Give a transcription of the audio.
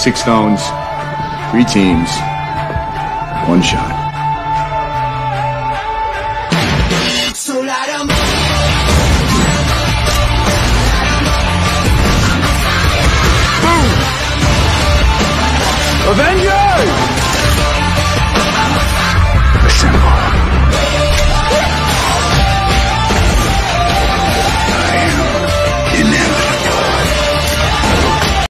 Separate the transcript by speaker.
Speaker 1: Six stones. three teams, one shot. Avengers!